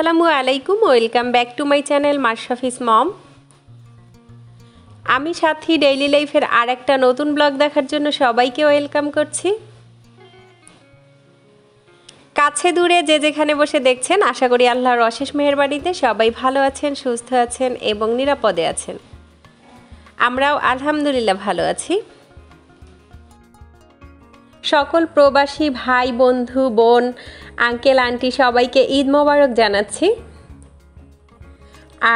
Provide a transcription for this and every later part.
আসসালামু আলাইকুম, welcome back to my channel মার্শাফিস মম। আমি সাথী ডেইলি লাইফের আর একটা নতুন ব্লগ দেখার জন্য সবাইকে ওয়েলকাম করছি। কাছে দূরে যে যেখানে বসে দেখছেন, আশা করি আল্লাহর অশেষ মেহরবাড়িতে সবাই ভালো আছেন, সুস্থ আছেন এবং নিরাপদে আছেন। আমরাও আলহামদুলিল্লাহ ভালো আছি। সকল প্রবাসী ভাই, বন্ধু, বোন আঙ্কেল, আন্টি, সবাইকে ঈদ মোবারক জানাচ্ছি।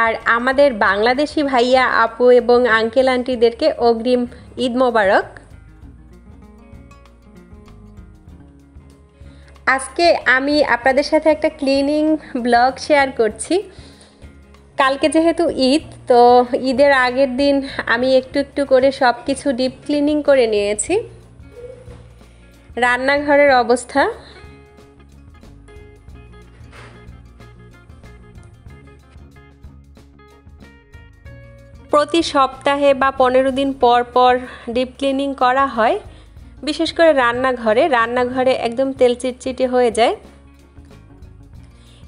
আর আমাদের বাংলাদেশি ভাইয়া আপু এবং আঙ্কেল, আন্টিদেরকে অগ্রিম ঈদ মোবারক। আজকে আমি আপনাদের সাথে একটা ক্লিনিং ব্লগ শেয়ার করছি। কালকে যেহেতু ঈদ, তো ঈদের আগের দিন আমি একটু একটু করে সব কিছু ডিপ ক্লিনিং করে নিয়েছি। রান্নাঘরের অবস্থা প্রতি সপ্তাহে বা পনেরো দিন পর পর ডিপ ক্লিনিং করা হয়। বিশেষ করে রান্নাঘরে রান্নাঘরে একদম তেল চিটচিটে হয়ে যায়।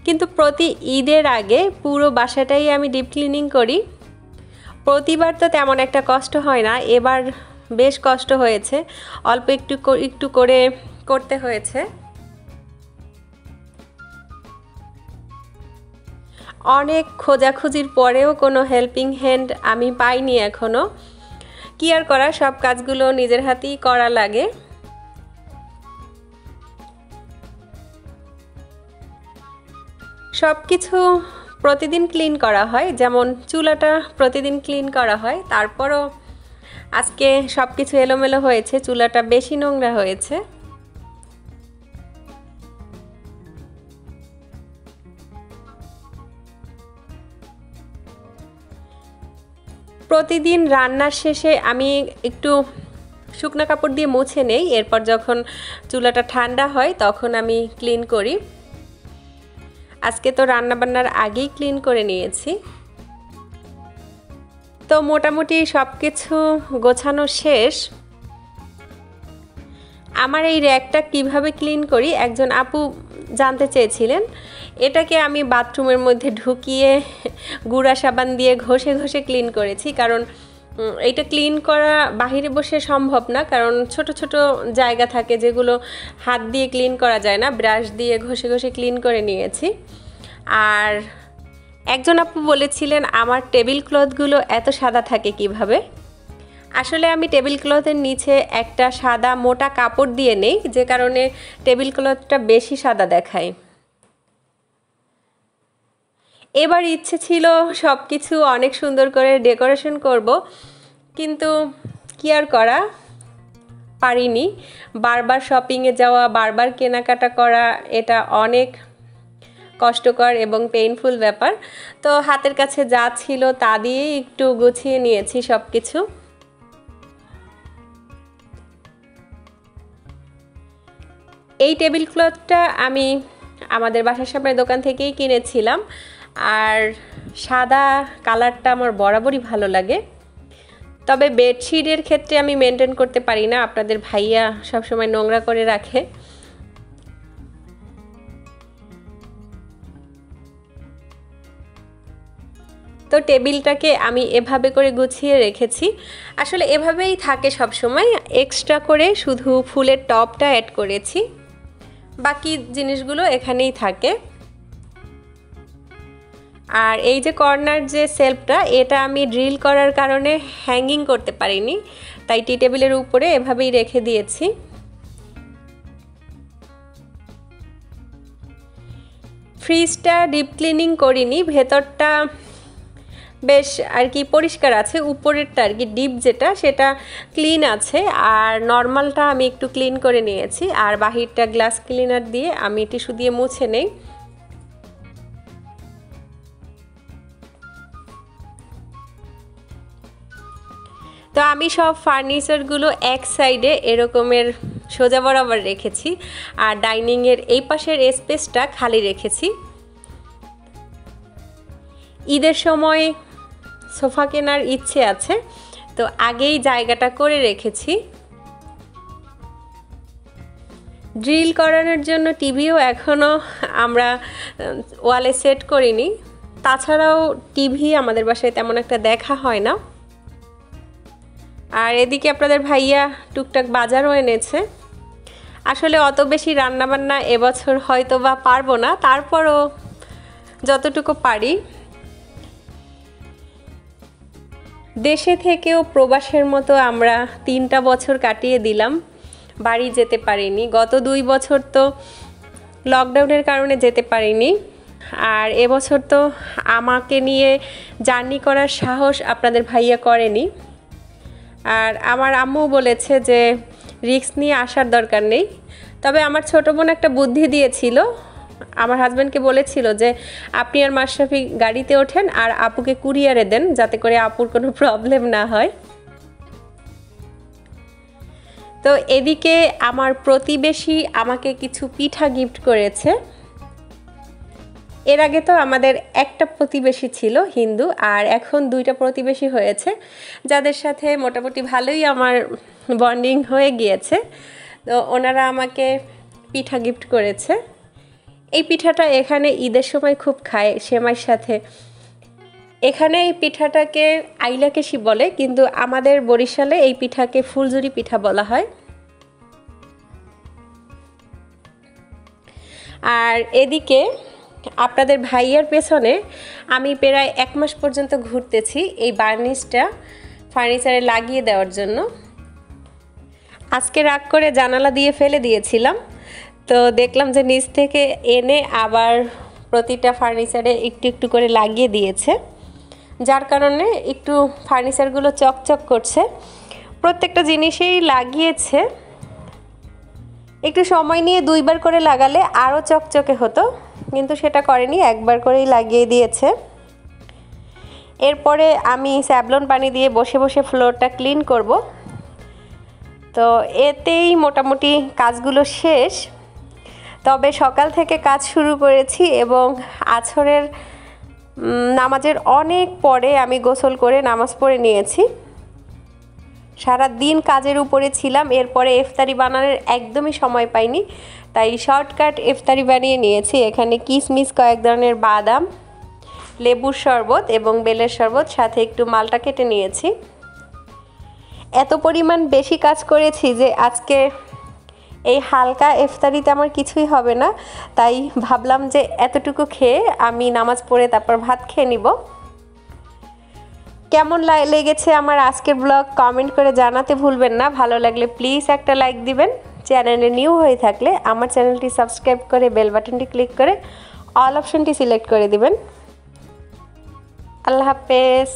কিন্তু প্রতি ঈদের আগে পুরো বাসাটাই আমি ডিপ ক্লিনিং করি। প্রতিবার তো তেমন একটা কষ্ট হয় না, এবার বেশ কষ্ট হয়েছে। অল্প একটু একটু করে করতে হয়েছে। অনেক খোঁজাখুঁজির পরেও কোনো হেল্পিং হ্যান্ড আমি পাইনি এখনও কি আর করা, সব কাজগুলো নিজের হাতেই করা লাগে। সব কিছু প্রতিদিন ক্লিন করা হয়, যেমন চুলাটা প্রতিদিন ক্লিন করা হয়, তারপরও আজকে সব কিছু এলোমেলো হয়েছে, চুলাটা বেশি নোংরা হয়েছে। প্রতিদিন রান্নার শেষে আমি একটু শুকনো কাপড় দিয়ে মুছে নেই। এরপর যখন চুলাটা ঠান্ডা হয়, তখন আমি ক্লিন করি। আজকে তো রান্নাবান্নার আগেই ক্লিন করে নিয়েছি। তো মোটামুটি সব কিছু গোছানো শেষ। আমার এই র্যাকটা কীভাবে ক্লিন করি? একজন আপু জানতে চেয়েছিলেন। এটাকে আমি বাথরুমের মধ্যে ঢুকিয়ে গুঁড়া সাবান দিয়ে ঘষে ঘষে ক্লিন করেছি। কারণ এটা ক্লিন করা বাহিরে বসে সম্ভব না। কারণ, ছোট ছোট জায়গা থাকে যেগুলো হাত দিয়ে ক্লিন করা যায় না। ব্রাশ দিয়ে ঘষে ঘষে ক্লিন করে নিয়েছি। আর একজন আপু বলেছিলেন, আমার টেবিল ক্লথগুলো এত সাদা থাকে কীভাবে? আসলে আমি টেবিল ক্লথের নিচে একটা সাদা মোটা কাপড় দিয়ে নেই, যে কারণে টেবিল ক্লথটা বেশি সাদা দেখায়। এবার ইচ্ছে ছিল সব কিছু অনেক সুন্দর করে ডেকোরেশন করব, কিন্তু কি আর করা? পারিনি। বারবার শপিংয়ে যাওয়া, বারবার কেনাকাটা করা, এটা অনেক কষ্টকর এবং পেইনফুল ব্যাপার। তো হাতের কাছে যা ছিল তা দিয়েই একটু গুছিয়ে নিয়েছি সব কিছু এই টেবিল ক্লথটা আমি আমাদের বাসার সামনের দোকান থেকেই কিনেছিলাম। আর সাদা কালারটা আমার বরাবরই ভালো লাগে। তবে বেডশিটের ক্ষেত্রে আমি মেনটেন করতে পারি না, আপনাদের ভাইয়া সবসময় নোংরা করে রাখে। তো টেবিলটাকে আমি এভাবে করে গুছিয়ে রেখেছি। আসলে এভাবেই থাকে সব সময় এক্সট্রা করে শুধু ফুলের টপটা অ্যাড করেছি। বাকি জিনিসগুলো এখানেই থাকে। আর এই যে কর্নার যে সেলফটা এটা আমি ড্রিল করার কারণে হ্যাঙ্গিং করতে পারিনি। তাই টি টেবিলের উপরে এভাবেই রেখে দিয়েছি। ফ্রিজটা ডিপ ক্লিনিং করিনি, ভেতরটা বেশ আর কি পরিষ্কার আছে। উপরেরটা আর কি ডিপ যেটা, সেটা ক্লিন আছে। আর নর্মালটা আমি একটু ক্লিন করে নিয়েছি। আর বাহিরটা গ্লাস ক্লিনার দিয়ে আমি টিস্যু দিয়ে মুছে নেই। তো আমি সব ফার্নিচারগুলো এক সাইডে এরকমের সোজা বরাবর রেখেছি। আর ডাইনিংয়ের এই পাশের স্পেসটা খালি রেখেছি। ঈদের সময় সোফা কেনার ইচ্ছে আছে। তো আগেই জায়গাটা করে রেখেছি। ড্রিল করানোর জন্য টিভিও এখনও আমরা ওয়ালে সেট করিনি। তাছাড়াও টিভি আমাদের বাসায় তেমন একটা দেখা হয় না। আর এদিকে আপনাদের ভাইয়া টুকটাক বাজারও এনেছে। আসলে অত বেশি রান্নাবান্না এবছর হয়তো বা পারব না, তারপরও যতটুকু পারি। দেশে থেকেও প্রবাসের মতো আমরা তিনটা বছর কাটিয়ে দিলাম, বাড়ি যেতে পারিনি। গত দুই বছর তো লকডাউনের কারণে যেতে পারিনি। আর এবছর তো আমাকে নিয়ে জার্নি করার সাহস আপনাদের ভাইয়া করেনি। আর আমার আম্মু বলেছে যে রিক্স নিয়ে আসার দরকার নেই। তবে আমার ছোটো বোন একটা বুদ্ধি দিয়েছিল আমার হাজব্যান্ডকে বলেছিল যে, আপনি আর মাশরাফি গাড়িতে ওঠেন আর আপুকে কুরিয়ারে দেন যাতে করে আপুর কোনো প্রবলেম না হয়। তো এদিকে আমার প্রতিবেশী আমাকে কিছু পিঠা গিফট করেছে। এর আগে তো আমাদের একটা প্রতিবেশী ছিল হিন্দু আর এখন দুইটা প্রতিবেশী হয়েছে, যাদের সাথে মোটামুটি ভালোই আমার বন্ডিং হয়ে গিয়েছে। তো ওনারা আমাকে পিঠা গিফট করেছে। এই পিঠাটা এখানে ঈদের সময় খুব খায় সেমাইয়ের সাথে। এখানে এই পিঠাটাকে আইলাকেশি বলে, কিন্তু আমাদের বরিশালে এই পিঠাকে ফুলজুরি পিঠা বলা হয়। আর এদিকে আপনাদের ভাইয়ার পেছনে আমি প্রায় এক মাস পর্যন্ত ঘুরতেছি এই বার্নিশটা ফার্নিচারে লাগিয়ে দেওয়ার জন্য। আজকে রাগ করে জানালা দিয়ে ফেলে দিয়েছিলাম। তো দেখলাম যে নিচ থেকে এনে আবার প্রতিটা ফার্নিচারে একটু একটু করে লাগিয়ে দিয়েছে। যার কারণে একটু ফার্নিচারগুলো চকচক করছে। প্রত্যেকটা জিনিসেই লাগিয়েছে। একটু সময় নিয়ে দুইবার করে লাগালে আরও চকচকে হতো, কিন্তু সেটা করেনি, একবার করেই লাগিয়ে দিয়েছে। এরপরে আমি স্যাবলন পানি দিয়ে বসে বসে ফ্লোরটা ক্লিন করব। তো এতেই মোটামুটি কাজগুলো শেষ। তবে সকাল থেকে কাজ শুরু করেছি এবং আছরের নামাজের অনেক পরে আমি গোসল করে নামাজ পড়ে নিয়েছি। সারা দিন কাজের উপরে ছিলাম, এরপরে ইফতারি বানানোর একদমই সময় পাইনি, তাই শর্টকাট ইফতারি বানিয়ে নিয়েছি। এখানে কিশমিশ কয়েক ধরনের বাদাম, লেবুর শরবত এবং বেলের শরবত, সাথে একটু মালটা কেটে নিয়েছি। এত পরিমাণ বেশি কাজ করেছি যে আজকে এই হালকা ইফতারিতে আমার কিছুই হবে না। তাই ভাবলাম যে এতটুকু খেয়ে আমি নামাজ পড়ে তারপর ভাত খেয়ে নিব। কেমন লেগেছে আমার আজকের ব্লগ কমেন্ট করে জানাতে ভুলবেন না। ভালো লাগলে প্লিজ একটা লাইক দিবেন। চ্যানেলে নিউ হয়ে থাকলে আমার চ্যানেলটি সাবস্ক্রাইব করে বেল বাটনটি ক্লিক করে অল অপশনটি সিলেক্ট করে দিবেন। আল্লাহ হাফেজ।